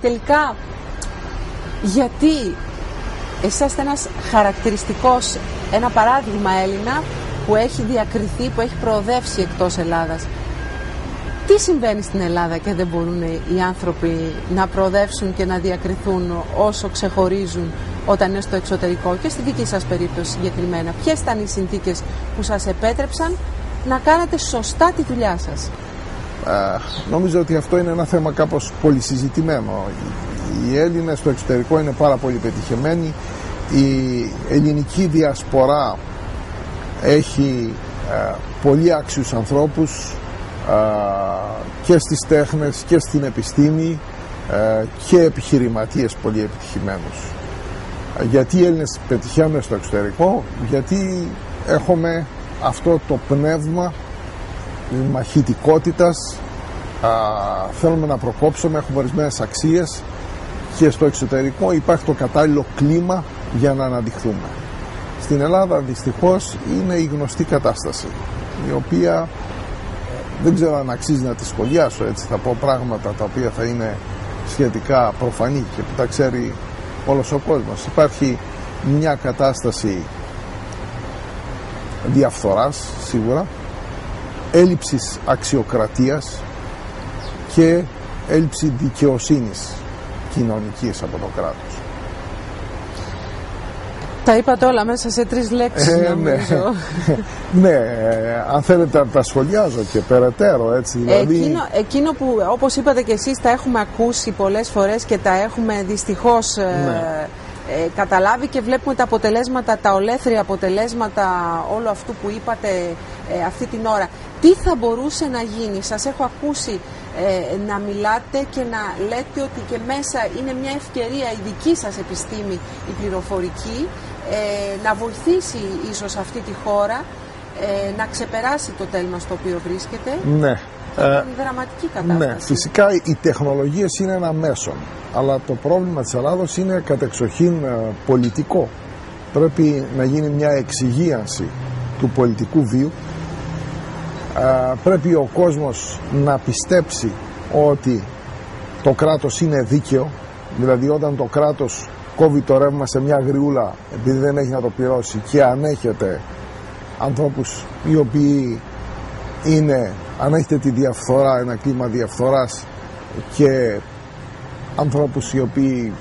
Τελικά, γιατί είσαστε ένας χαρακτηριστικός, ένα παράδειγμα Έλληνα που έχει διακριθεί, που έχει προοδεύσει εκτός Ελλάδας. Τι συμβαίνει στην Ελλάδα και δεν μπορούν οι άνθρωποι να προοδεύσουν και να διακριθούν όσο ξεχωρίζουν όταν είναι στο εξωτερικό; Και στη δική σας περίπτωση συγκεκριμένα. Ποιες ήταν οι συνθήκες που σας επέτρεψαν να κάνετε σωστά τη δουλειά σας; Ε, νομίζω ότι αυτό είναι ένα θέμα κάπως πολυσυζητημένο. Οι Έλληνες στο εξωτερικό είναι πάρα πολύ πετυχημένοι. Η ελληνική διασπορά έχει ε, πολύ άξιους ανθρώπους και στις τέχνες και στην επιστήμη ε, και επιχειρηματίες πολύ επιτυχημένους. Γιατί οι Έλληνες πετυχαίνουν στο εξωτερικό, γιατί έχουμε αυτό το πνεύμα μαχητικότητας, α, θέλουμε να προκόψουμε, έχουμε ορισμένες αξίες και στο εξωτερικό υπάρχει το κατάλληλο κλίμα για να αναδειχθούμε. Στην Ελλάδα δυστυχώς είναι η γνωστή κατάσταση, η οποία δεν ξέρω αν αξίζει να τη σχολιάσω έτσι, θα πω πράγματα τα οποία θα είναι σχετικά προφανή και που τα ξέρει όλος ο κόσμος. Υπάρχει μια κατάσταση διαφθοράς σίγουρα, έλλειψης αξιοκρατίας και έλλειψη δικαιοσύνης κοινωνικής από το κράτος. Τα είπατε όλα μέσα σε τρεις λέξεις ε, ναι. νομίζω. Ναι. ναι, αν θέλετε να τα σχολιάζω και περαιτέρω έτσι. Δηλαδή... Εκείνο, εκείνο που όπως είπατε και εσείς τα έχουμε ακούσει πολλές φορές και τα έχουμε δυστυχώς ε, ναι. ε, καταλάβει και βλέπουμε τα αποτελέσματα, τα ολέθρια αποτελέσματα όλου αυτού που είπατε ε, αυτή την ώρα. Τι θα μπορούσε να γίνει, σας έχω ακούσει να μιλάτε και να λέτε ότι και μέσα είναι μια ευκαιρία η δική σας επιστήμη, η πληροφορική, ε, να βοηθήσει ίσως αυτή τη χώρα ε, να ξεπεράσει το τέλμα στο οποίο βρίσκεται. Ναι. Είναι δραματική κατάσταση. Ναι, φυσικά οι τεχνολογίες είναι ένα μέσο, αλλά το πρόβλημα της Ελλάδος είναι κατεξοχήν ε, πολιτικό. Πρέπει να γίνει μια εξυγίανση του πολιτικού βίου. Πρέπει ο κόσμος να πιστέψει ότι το κράτος είναι δίκαιο, δηλαδή όταν το κράτος κόβει το ρεύμα σε μια γριούλα επειδή δεν έχει να το πληρώσει και ανέχεται ανθρώπους οι οποίοι είναι, αν έχετε τη διαφθορά, ένα κλίμα διαφθοράς και ανθρώπους οι οποίοι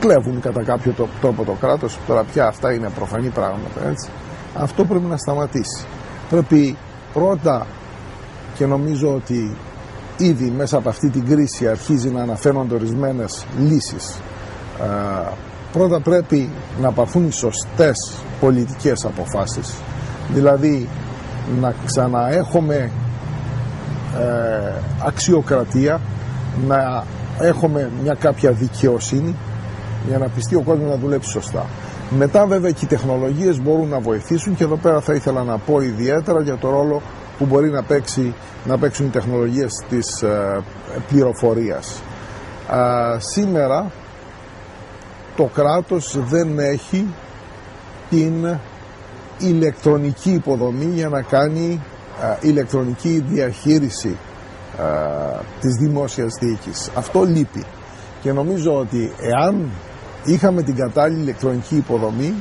κλέβουν κατά κάποιο τρόπο το κράτος, τώρα πια αυτά είναι προφανή πράγματα, έτσι. Αυτό πρέπει να σταματήσει. Πρέπει πρώτα και νομίζω ότι ήδη μέσα από αυτή την κρίση αρχίζει να αναφέρονται ορισμένες λύσεις πρώτα πρέπει να πάρθουν οι σωστές πολιτικές αποφάσεις δηλαδή να ξαναέχουμε ε, αξιοκρατία να έχουμε μια κάποια δικαιοσύνη για να πιστεί ο κόσμος να δουλέψει σωστά. Μετά βέβαια και οι τεχνολογίες μπορούν να βοηθήσουν και εδώ πέρα θα ήθελα να πω ιδιαίτερα για το ρόλο που μπορεί να, παίξει, να παίξουν οι τεχνολογίες της ε, πληροφορίας. σήμερα το κράτος δεν έχει την ηλεκτρονική υποδομή για να κάνει ηλεκτρονική διαχείριση α, της δημόσιας διοίκησης. Αυτό λείπει. Και νομίζω ότι εάν είχαμε την κατάλληλη ηλεκτρονική υποδομή.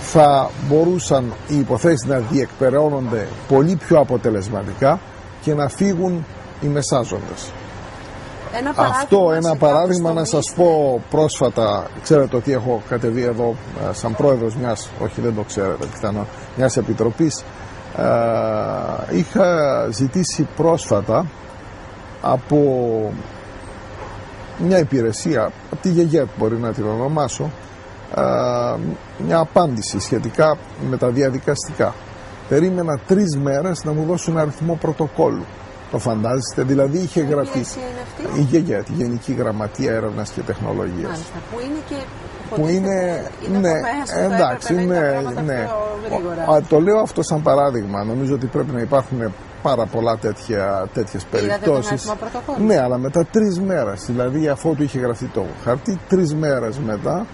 Θα μπορούσαν οι υποθέσεις να διεκπεραιώνονται πολύ πιο αποτελεσματικά και να φύγουν οι μεσάζοντες. Ένα Αυτό ένα παράδειγμα να σας πω πρόσφατα, ξέρετε ότι έχω κατεβεί εδώ ε, σαν πρόεδρος μιας, όχι δεν το ξέρετε πιθανό, μιας επιτροπής, ε, είχα ζητήσει πρόσφατα από μια υπηρεσία, από τη ΓΕΓΕΤ μπορεί να την ονομάσω, ε, μια απάντηση σχετικά με τα διαδικαστικά. Περίμενα τρεις μέρες να μου δώσουν αριθμό πρωτοκόλλου. Το φαντάζεστε, δηλαδή είχε γραφτεί. Η ΓΕΓΕΤ, Γενική Γραμματεία Έρευνας και Τεχνολογίας. Που είναι και. Που είναι. είναι ναι, εντάξει, ναι, ναι. το λέω αυτό σαν παράδειγμα. Νομίζω ότι πρέπει να υπάρχουν πάρα πολλά τέτοια, τέτοιες περιπτώσεις. Ναι, αλλά μετά τρεις μέρες. Δηλαδή αφού του είχε γραφτεί το χαρτί, τρεις μέρες μετά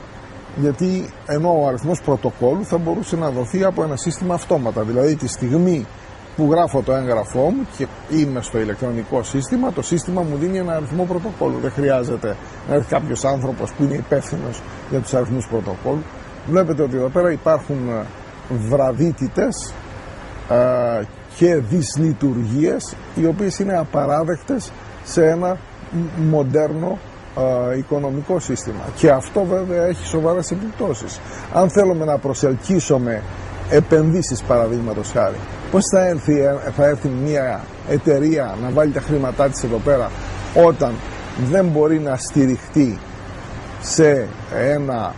γιατί ενώ ο αριθμός πρωτοκόλλου θα μπορούσε να δοθεί από ένα σύστημα αυτόματα. Δηλαδή τη στιγμή που γράφω το έγγραφό μου και είμαι στο ηλεκτρονικό σύστημα, το σύστημα μου δίνει ένα αριθμό πρωτοκόλλου. Δεν χρειάζεται να έρθει κάποιος άνθρωπος που είναι υπεύθυνος για τους αριθμούς πρωτοκόλλου. Βλέπετε ότι εδώ πέρα υπάρχουν ε, βραδύτητες ε, και δυσλειτουργίες οι οποίες είναι απαράδεκτες σε ένα μοντέρνο ε, οικονομικό σύστημα. Και αυτό βέβαια έχει σοβαρές επιπτώσεις. Αν θέλουμε να προσελκύσουμε επενδύσεις παραδείγματος χάρη, πώς θα έρθει, θα έρθει μια εταιρεία να βάλει τα χρήματά της εδώ πέρα όταν δεν μπορεί να στηριχτεί σε ένα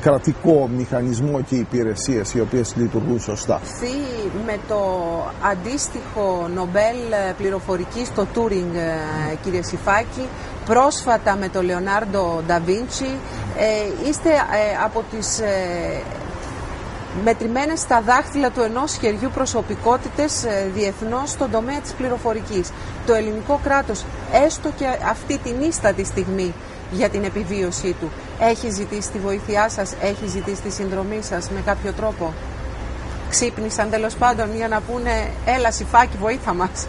κρατικό μηχανισμό και υπηρεσίες οι οποίες λειτουργούν σωστά. με το αντίστοιχο Νομπέλ πληροφορική στο Τούρινγκ, ε, κύριε Σιφάκη, πρόσφατα με το Λεωνάρντο Νταβίντσι, ε, είστε ε, από τις μετρημένες στα δάχτυλα του ενός χεριού προσωπικότητες διεθνώς στον τομέα της πληροφορικής. Το ελληνικό κράτος, έστω και αυτή την ίστατη στιγμή, για την επιβίωσή του. Έχει ζητήσει τη βοήθειά σας, έχει ζητήσει τη συνδρομή σας με κάποιο τρόπο; Ξύπνησαν τέλος πάντων για να πούνε έλα σιφάκι βοήθα μας.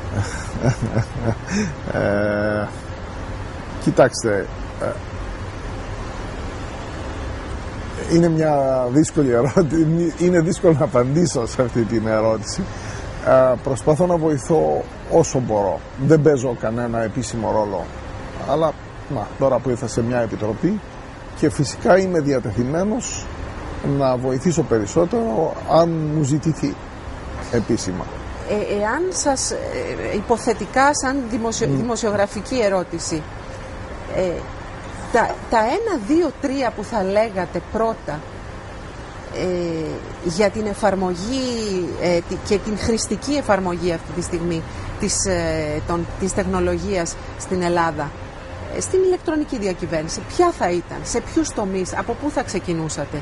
ε, κοιτάξτε, ε, είναι μια δύσκολη ερώτηση, είναι δύσκολο να απαντήσω σε αυτή την ερώτηση. Ε, προσπαθώ να βοηθώ όσο μπορώ. Δεν παίζω κανένα επίσημο ρόλο, αλλά να, τώρα που ήρθα σε μια επιτροπή και φυσικά είμαι διατεθειμένος να βοηθήσω περισσότερο αν μου ζητηθεί επίσημα. Ε, εάν σας, ε, υποθετικά σαν δημοσιογραφική ερώτηση, ε, τα, τα ένα, δύο, τρία που θα λέγατε πρώτα ε, για την εφαρμογή ε, και την χρηστική εφαρμογή αυτή τη στιγμή της, των, της τεχνολογίας στην Ελλάδα, στην ηλεκτρονική διακυβέρνηση, ποια θα ήταν, σε ποιους τομείς, από πού θα ξεκινούσατε;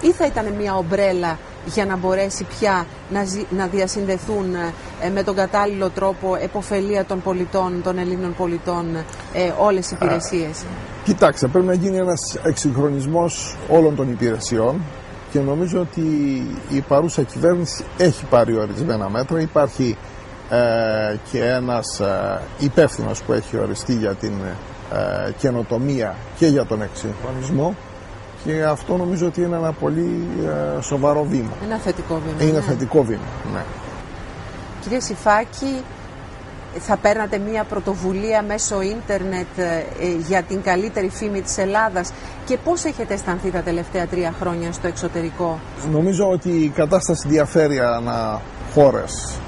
Ή θα ήταν μια ομπρέλα για να μπορέσει πια να, να διασυνδεθούν ε, με τον κατάλληλο τρόπο εποφελία των πολιτών, των Ελλήνων πολιτών, ε, όλες οι υπηρεσίες; κοιτάξτε, πρέπει να γίνει ένας εξυγχρονισμός όλων των υπηρεσιών και νομίζω ότι η παρούσα κυβέρνηση έχει πάρει ορισμένα μέτρα. Υπάρχει ε, και ένας ε, υπεύθυνος που έχει οριστεί για την ε, καινοτομία και για τον εξυγχρονισμό και αυτό νομίζω ότι είναι ένα πολύ ε, σοβαρό βήμα. Ένα θετικό βήμα. Είναι ναι. θετικό βήμα, ναι. Κύριε Σιφάκη, θα παίρνατε μια πρωτοβουλία μέσω ίντερνετ ε, για την καλύτερη φήμη της Ελλάδας; Και πώς έχετε αισθανθεί τα τελευταία τρία χρόνια στο εξωτερικό; Νομίζω ότι η κατάσταση διαφέρει ανά χώρες.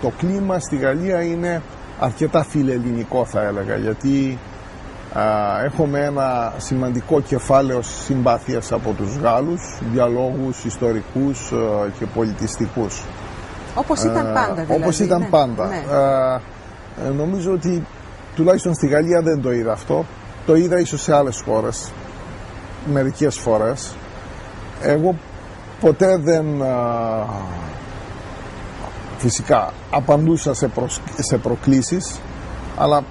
το κλίμα στη Γαλλία είναι αρκετά φιλελληνικό θα έλεγα γιατί έχουμε ένα σημαντικό κεφάλαιο συμπάθειας από τους Γάλλους, διαλόγους ιστορικούς και πολιτιστικούς. Όπως ήταν πάντα δηλαδή. Όπως ήταν ναι, πάντα. Ναι. Ε, νομίζω ότι τουλάχιστον στη Γαλλία δεν το είδα αυτό. Το είδα ίσως σε άλλες χώρες, μερικές φορές. Εγώ ποτέ δεν φυσικά απαντούσα σε, σε προκλήσεις αλλά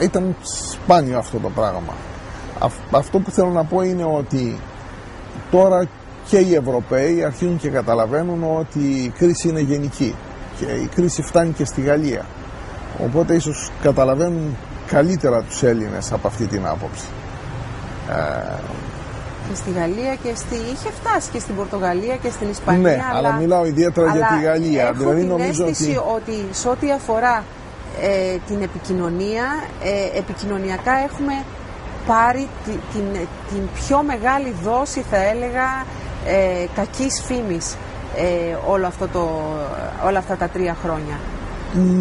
ήταν σπάνιο αυτό το πράγμα. Αυτό που θέλω να πω είναι ότι τώρα και οι Ευρωπαίοι αρχίζουν και καταλαβαίνουν ότι η κρίση είναι γενική και η κρίση φτάνει και στη Γαλλία. Οπότε ίσως καταλαβαίνουν καλύτερα τους Έλληνες από αυτή την άποψη. Ε, και στη Γαλλία και στη... είχε φτάσει και στην Πορτογαλία και στην Ισπανία. Ναι, αλλά, μιλάω ιδιαίτερα για τη Γαλλία. Έχω δηλαδή, την νομίζω αίσθηση ότι... ότι σε ό,τι αφορά ε, την επικοινωνία, ε, επικοινωνιακά έχουμε πάρει την, την, πιο μεγάλη δόση, θα έλεγα, ε, κακής φήμης ε, όλο αυτό το, όλα αυτά τα τρία χρόνια.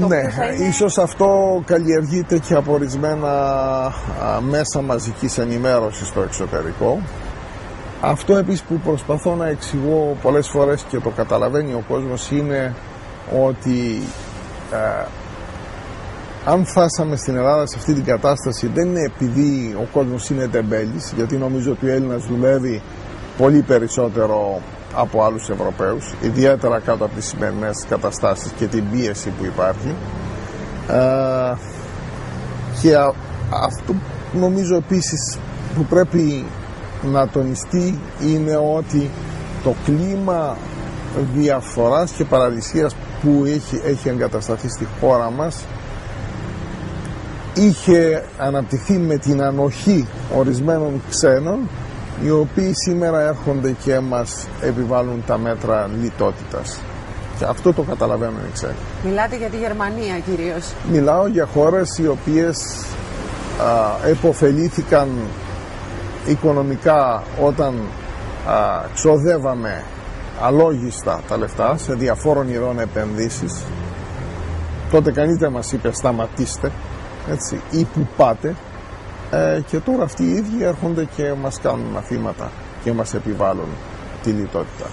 Ναι, ίσως αυτό καλλιεργείται και από ορισμένα μέσα μαζικής ενημέρωσης στο εξωτερικό αυτό επίσης που προσπαθώ να εξηγώ πολλές φορές και το καταλαβαίνει ο κόσμος είναι ότι ε, αν φτάσαμε στην Ελλάδα σε αυτή την κατάσταση δεν είναι επειδή ο κόσμος είναι τεμπέλης γιατί νομίζω ότι ο Έλληνας δουλεύει πολύ περισσότερο από άλλους Ευρωπαίους ιδιαίτερα κάτω από τις σημερινές καταστάσεις και την πίεση που υπάρχει. Ε, και αυτό νομίζω επίσης που πρέπει να τονιστεί είναι ότι το κλίμα διαφοράς και παραλυσίας που έχει, έχει εγκατασταθεί στη χώρα μας είχε αναπτυχθεί με την ανοχή ορισμένων ξένων οι οποίοι σήμερα έρχονται και μας επιβάλλουν τα μέτρα λιτότητας. Και αυτό το καταλαβαίνουν οι ξένοι. Μιλάτε για τη Γερμανία κυρίως. Μιλάω για χώρες οι οποίες α, εποφελήθηκαν οικονομικά όταν α, ξοδεύαμε αλόγιστα τα λεφτά σε διαφόρων ειδών επενδύσεις τότε κανείς δεν μας είπε σταματήστε έτσι, ή που πάτε ε, και τώρα αυτοί οι ίδιοι έρχονται και μας κάνουν μαθήματα και μας επιβάλλουν τη λιτότητα.